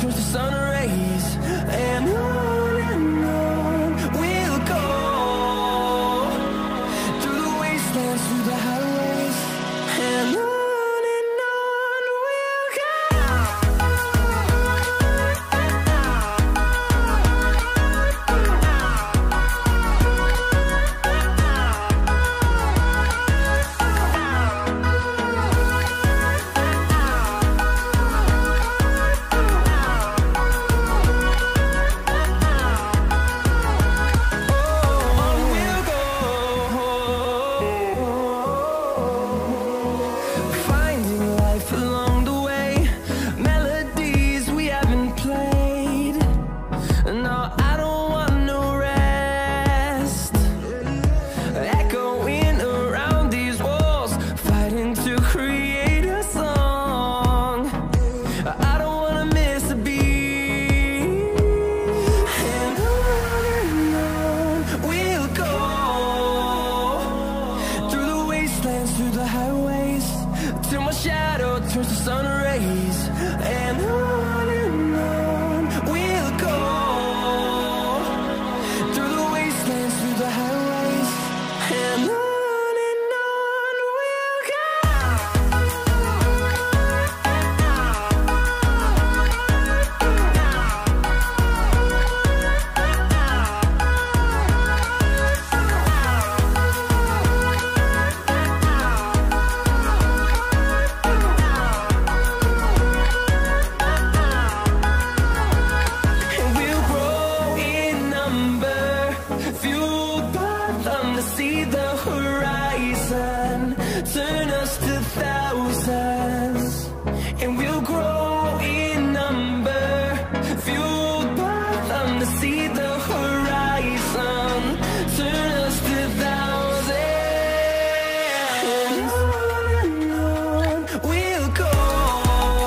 Towards the sun. turns to sun rays. closer.